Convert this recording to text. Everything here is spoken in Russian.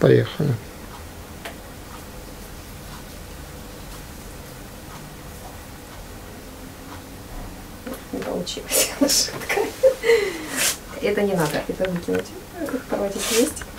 Поехали. Не получилось. Шутка. Это не надо, это выкинуть. Как порвать листик.